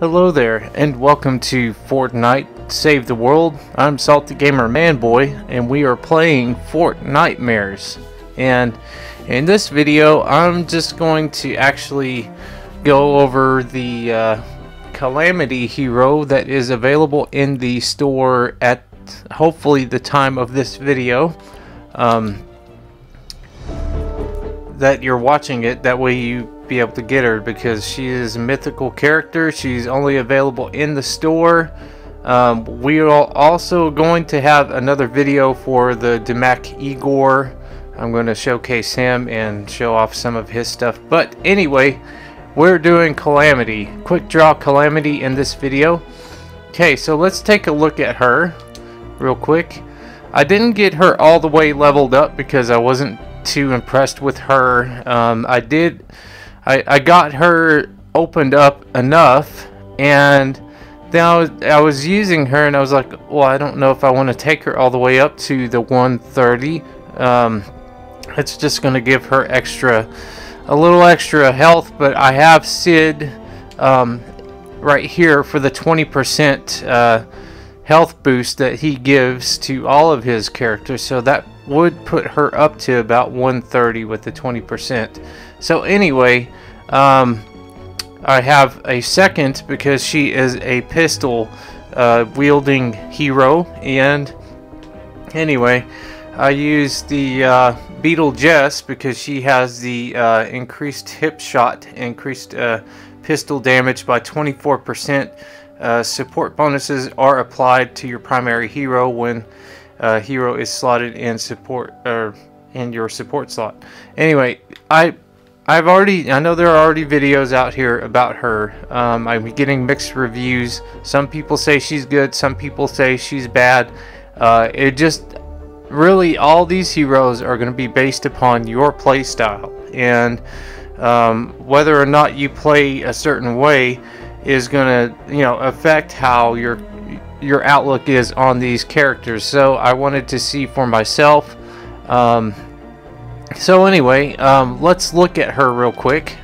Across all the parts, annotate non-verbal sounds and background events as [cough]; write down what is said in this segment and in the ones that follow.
Hello there, and welcome to Fortnite Save the World. I'm Salty Gamer Manboy, and we are playing Fortnitemares. And in this video, I'm just going to actually go over the uh, Calamity Hero that is available in the store at hopefully the time of this video. Um, that you're watching it, that way you be able to get her because she is a mythical character. She's only available in the store. Um, we are also going to have another video for the Demac Igor. I'm going to showcase him and show off some of his stuff. But anyway, we're doing Calamity. Quickdraw Calamity in this video. Okay, so let's take a look at her real quick. I didn't get her all the way leveled up because I wasn't too impressed with her. Um, I did I, I got her opened up enough and then I was, I was using her and I was like well I don't know if I want to take her all the way up to the 130 um, it's just gonna give her extra a little extra health but I have Sid um, right here for the 20% uh, health boost that he gives to all of his characters so that would put her up to about 130 with the 20% so anyway, um, I have a second because she is a pistol uh, wielding hero. And anyway, I use the uh, Beetlejess because she has the uh, increased hip shot, increased uh, pistol damage by 24%. Uh, support bonuses are applied to your primary hero when uh, hero is slotted in support or in your support slot. Anyway, I I've already, I know there are already videos out here about her. Um, I'm getting mixed reviews. Some people say she's good, some people say she's bad. Uh, it just, really, all these heroes are going to be based upon your playstyle. And um, whether or not you play a certain way is going to, you know, affect how your your outlook is on these characters. So I wanted to see for myself. Um, so anyway, um, let's look at her real quick.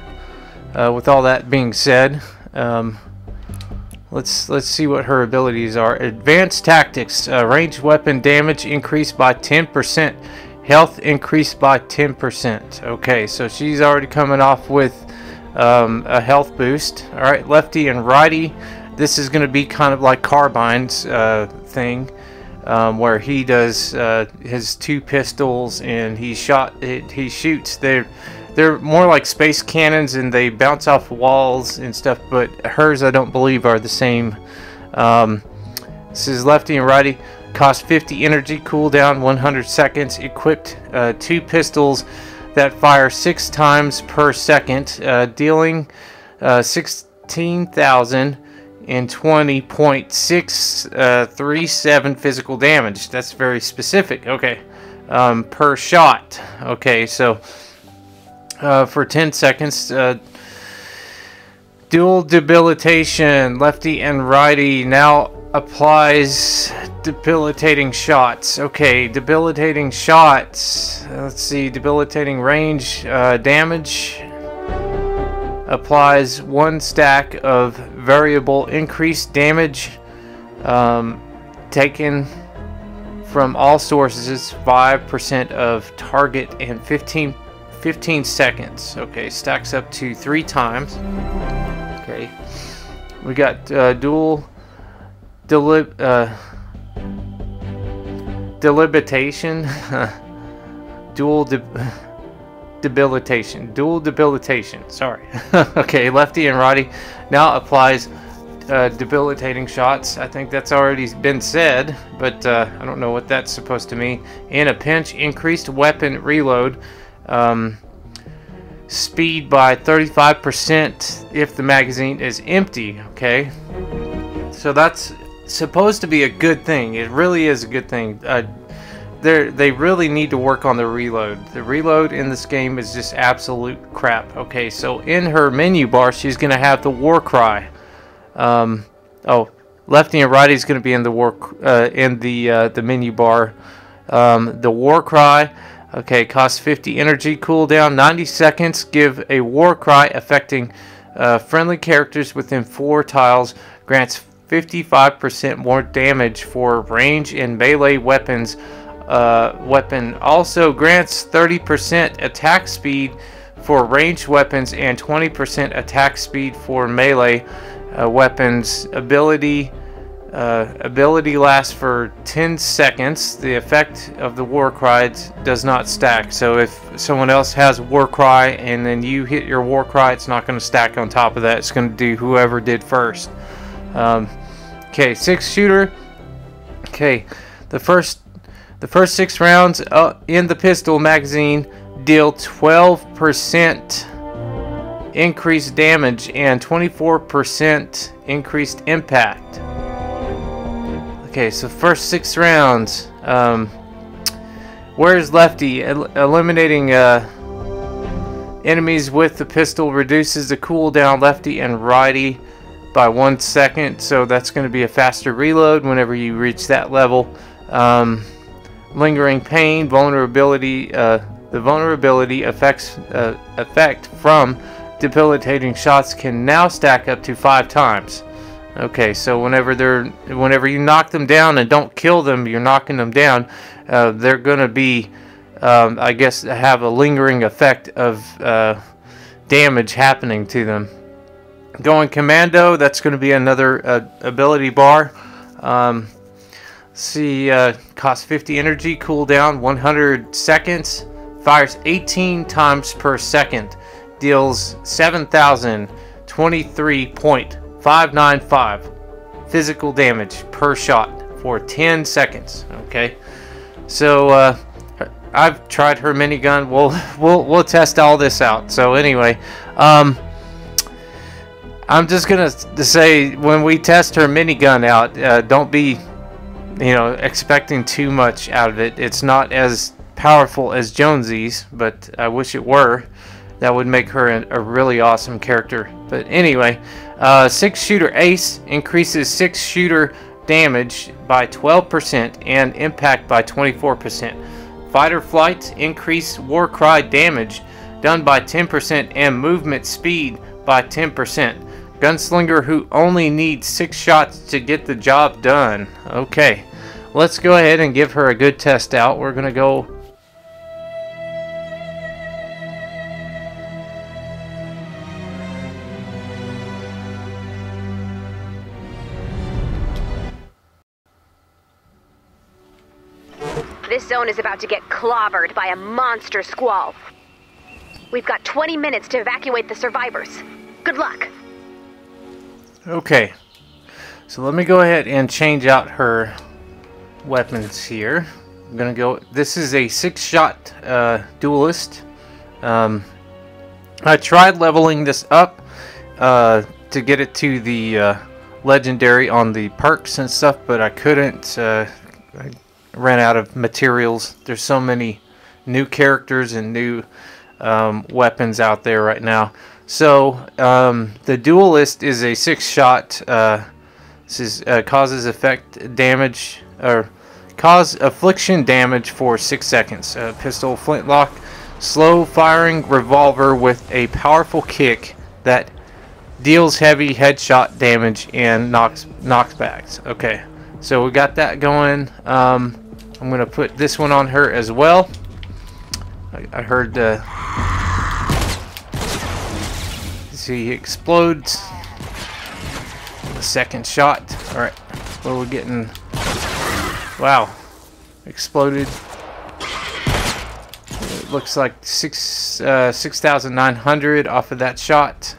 Uh, with all that being said, um, let's let's see what her abilities are. Advanced tactics, uh, ranged weapon damage increased by 10%, health increased by 10%. Okay, so she's already coming off with um, a health boost. All right, lefty and righty. This is going to be kind of like Carbine's uh, thing um, where he does uh, his two pistols and he shot he shoots. They're they're more like space cannons and they bounce off walls and stuff but hers I don't believe are the same. Um, this is lefty and righty. Cost 50 energy cooldown 100 seconds equipped uh, two pistols that fire six times per second uh, dealing uh, 16,000 and 20.637 uh, physical damage. That's very specific. Okay. Um, per shot. Okay, so uh, for 10 seconds, uh, dual debilitation, lefty and righty now applies debilitating shots. Okay, debilitating shots. Let's see, debilitating range uh, damage applies one stack of variable increased damage um, taken from all sources 5% of target and 15 15 seconds. Okay stacks up to three times. Okay we got uh, dual delib uh, [laughs] dual de [laughs] debilitation. Dual debilitation. Sorry. [laughs] okay, lefty and righty now applies uh, debilitating shots. I think that's already been said, but uh, I don't know what that's supposed to mean. In a pinch, increased weapon reload. Um, speed by 35% if the magazine is empty. Okay, so that's supposed to be a good thing. It really is a good thing. Uh, they they really need to work on the reload. The reload in this game is just absolute crap. Okay, so in her menu bar, she's gonna have the war cry. Um, oh, lefty and righty is gonna be in the war uh, in the uh, the menu bar. Um, the war cry. Okay, costs 50 energy cooldown, 90 seconds. Give a war cry affecting uh, friendly characters within four tiles, grants 55% more damage for range and melee weapons. Uh, weapon also grants 30% attack speed for ranged weapons and 20% attack speed for melee uh, weapons. Ability uh, ability lasts for 10 seconds. The effect of the war cry does not stack. So if someone else has war cry and then you hit your war cry, it's not going to stack on top of that. It's going to do whoever did first. Um, okay, six shooter. Okay, the first the first six rounds uh, in the pistol magazine deal 12% increased damage and 24% increased impact. Okay, so first six rounds. Um, where's Lefty? El eliminating uh, enemies with the pistol reduces the cooldown Lefty and Righty by one second, so that's going to be a faster reload whenever you reach that level. Um, lingering pain, vulnerability. Uh, the vulnerability effects uh, effect from debilitating shots can now stack up to five times. Okay, so whenever they're whenever you knock them down and don't kill them, you're knocking them down. Uh, they're gonna be, um, I guess, have a lingering effect of uh, damage happening to them. Going commando, that's going to be another uh, ability bar. Um, see, uh, costs 50 energy, cooldown 100 seconds, fires 18 times per second, deals 7,023 point 595 physical damage per shot for 10 seconds. Okay, so uh, I've tried her minigun. We'll we'll we'll test all this out. So anyway, um, I'm just gonna say when we test her minigun out, uh, don't be you know expecting too much out of it. It's not as powerful as Jonesy's, but I wish it were. That would make her a, really awesome character. But anyway, uh, six shooter ace increases six shooter damage by 12% and impact by 24%. Fighter flight increase war cry damage done by 10% and movement speed by 10%. Gunslinger who only needs six shots to get the job done. Okay, let's go ahead and give her a good test out. We're going to go This zone is about to get clobbered by a monster squall. We've got 20 minutes to evacuate the survivors. Good luck. Okay. So let me go ahead and change out her weapons here. I'm gonna go. This is a six-shot uh, duelist. Um, I tried leveling this up uh, to get it to the uh, legendary on the perks and stuff, but I couldn't. Uh, I ran out of materials. There's so many new characters and new um, weapons out there right now. So um, the duelist is a six-shot. Uh, this is uh, causes effect damage or cause affliction damage for six seconds. Uh, pistol flintlock, slow firing revolver with a powerful kick that deals heavy headshot damage and knocks knocks backs. Okay, so we got that going. Um, I'm going to put this one on her as well. I, I heard uh, see he explodes. The second shot. Alright, what are getting? Wow. Exploded. It looks like six uh, 6,900 off of that shot.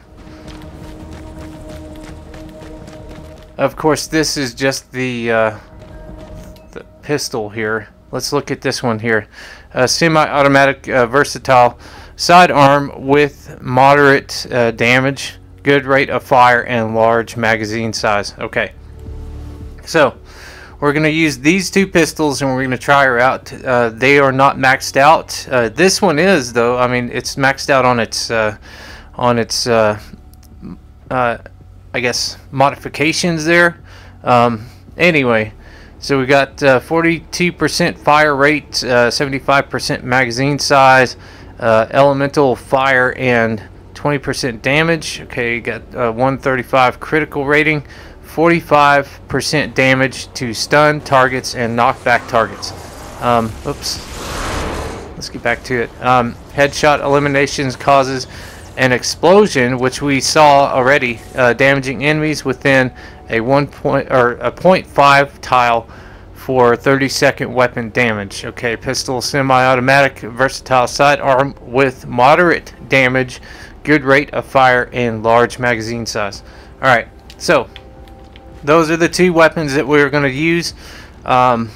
Of course, this is just the, uh, the pistol here. Let's look at this one here. A semi-automatic uh, versatile sidearm with moderate uh, damage, good rate of fire, and large magazine size. Okay. So, we're going to use these two pistols and we're going to try her out. Uh, they are not maxed out. Uh, this one is, though. I mean, it's maxed out on its, uh, on its uh, I guess, modifications there. Um, anyway, so we got 42% uh, fire rate, 75% uh, magazine size, uh, elemental fire, and 20% damage. Okay, got uh, 135 critical rating. 45% damage to stun targets and knockback targets. Um, oops. Let's get back to it. Um, headshot eliminations causes an explosion, which we saw already, uh, damaging enemies within a one point or a 0.5 tile for 30 second weapon damage. Okay, pistol, semi-automatic, versatile sidearm with moderate damage, good rate of fire, and large magazine size. All right, so those are the two weapons that we're going to use. Um,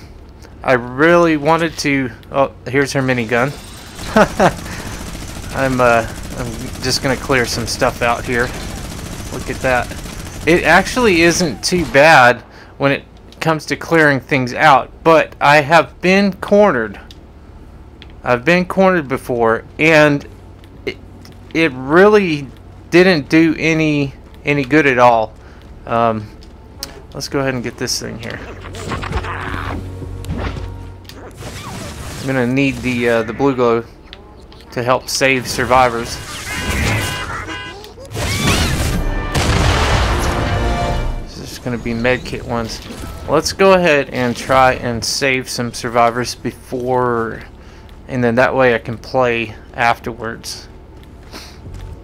I really wanted to. Oh, here's her minigun. [laughs] I'm uh, I'm just gonna clear some stuff out here. Look at that. It actually isn't too bad when it comes to clearing things out, but I have been cornered. I've been cornered before, and it, it really didn't do any any good at all. Um, let's go ahead and get this thing here. I'm gonna need the uh, the blue glow to help save survivors. This is gonna be medkit ones. Let's go ahead and try and save some survivors before, and then that way I can play afterwards.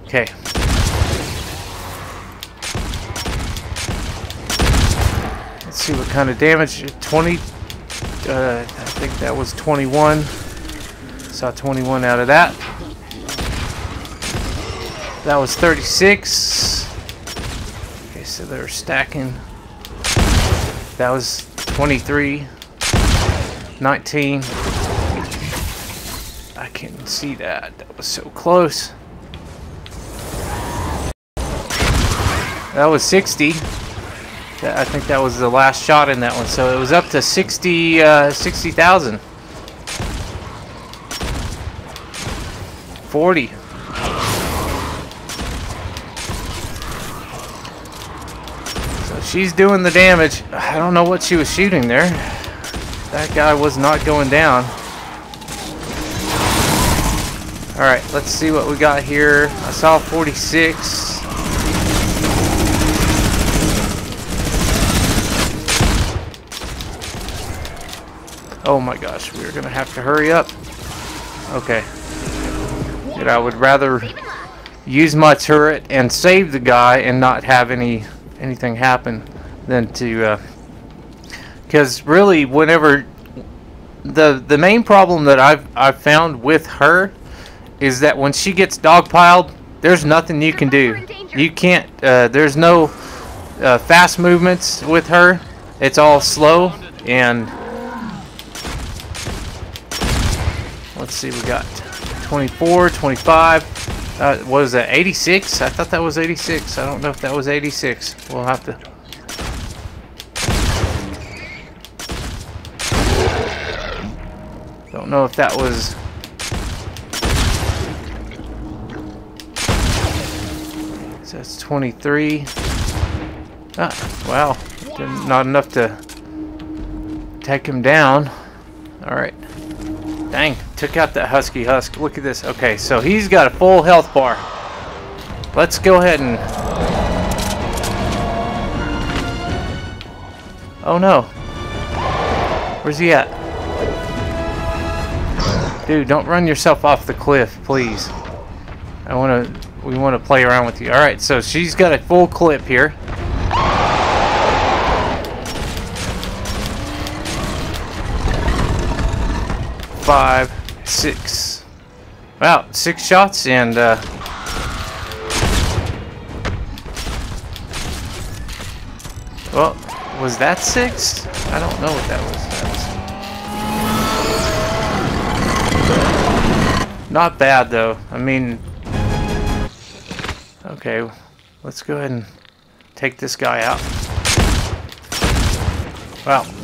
Okay. Let's see what kind of damage. 20 uh, I think that was 21. Saw 21 out of that. That was 36. Okay, so they're stacking. That was 23. 19. I can see that. That was so close. That was 60. I think that was the last shot in that one. So it was up to 60, uh, 60,000. 40. So she's doing the damage. I don't know what she was shooting there. That guy was not going down. Alright, let's see what we got here. I saw 46. Oh my gosh, we're gonna have to hurry up. Okay. But I would rather use my turret and save the guy and not have any anything happen than to because uh, really whenever the the main problem that I've I've found with her is that when she gets dogpiled there's nothing you can do you can't uh, there's no uh, fast movements with her it's all slow and let's see, we got 24, 25. Uh, what is that, 86? I thought that was 86. I don't know if that was 86. We'll have to... Don't know if that was... So that's 23. Ah, wow. Not enough to take him down. Alright. Dang, took out that Husky Husk. Look at this. Okay, so he's got a full health bar. Let's go ahead and... Oh no. Where's he at? Dude, don't run yourself off the cliff, please. I want to... We want to play around with you. Alright, so she's got a full clip here. Five, six. Wow, six shots and uh, well, was that six? I don't know what that was. That was not bad though. I mean, okay, let's go ahead and take this guy out. Wow.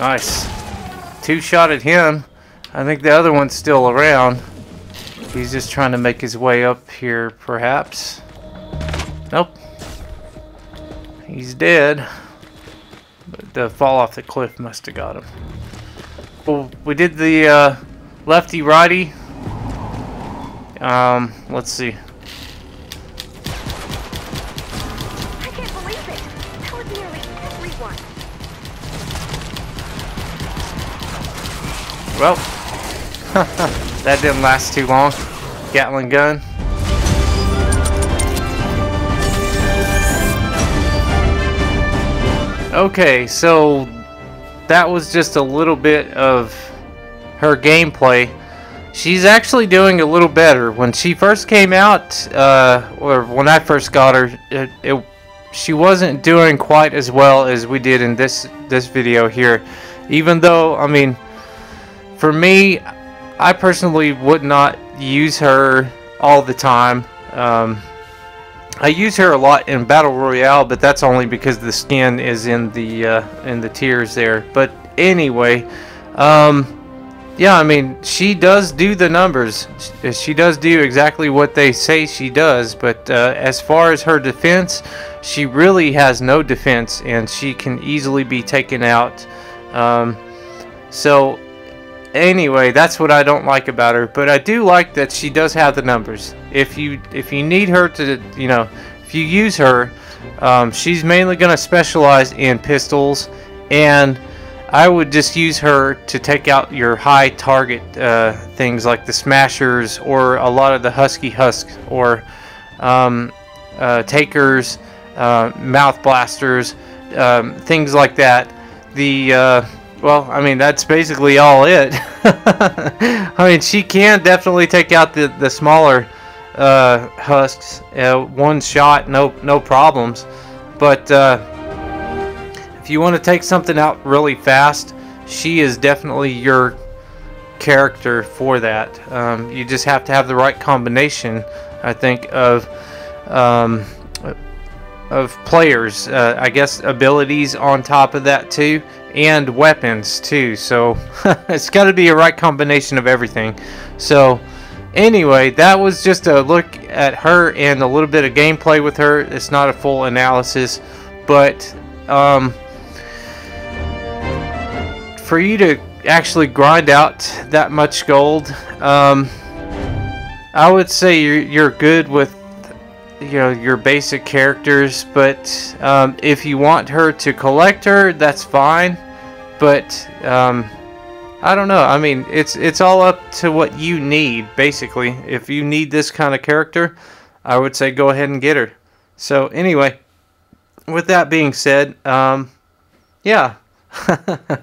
Nice. Two shot at him. I think the other one's still around. He's just trying to make his way up here, perhaps. Nope. He's dead. But the fall off the cliff must have got him. well, we did the uh, lefty righty. Um, let's see. Well, [laughs] that didn't last too long. Gatling gun. Okay, so that was just a little bit of her gameplay. She's actually doing a little better. When she first came out, uh, or when I first got her, it, it, she wasn't doing quite as well as we did in this this video here. Even though, I mean, for me, I personally would not use her all the time. Um, I use her a lot in Battle Royale, but that's only because the skin is in the uh, in the tiers there. But anyway, um, yeah, I mean, she does do the numbers. She does do exactly what they say she does. But uh, as far as her defense, she really has no defense, and she can easily be taken out. Um, so anyway, that's what I don't like about her. But I do like that she does have the numbers. If you if you need her to, you know, if you use her, um, she's mainly going to specialize in pistols, and I would just use her to take out your high target uh, things like the smashers or a lot of the husky husks or um, uh, takers, uh, mouth blasters, um, things like that. The uh, well, I mean, that's basically all it. [laughs] I mean, she can definitely take out the, the smaller uh, husks. Uh, one shot, no no problems. But uh, if you want to take something out really fast, she is definitely your character for that. Um, you just have to have the right combination, I think, of um, of players. Uh, I guess abilities on top of that too, and weapons too. So [laughs] it's got to be a right combination of everything. So anyway, that was just a look at her and a little bit of gameplay with her. It's not a full analysis, but um, for you to actually grind out that much gold, um, I would say you're, you're good with you know your basic characters but um, if you want her to collect her that's fine but um, I don't know I mean it's it's all up to what you need basically. If you need this kind of character I would say go ahead and get her. So anyway with that being said um, yeah [laughs] that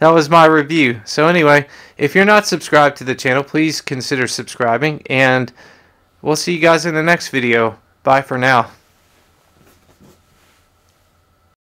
was my review. So anyway if you're not subscribed to the channel please consider subscribing and we'll see you guys in the next video Bye for now.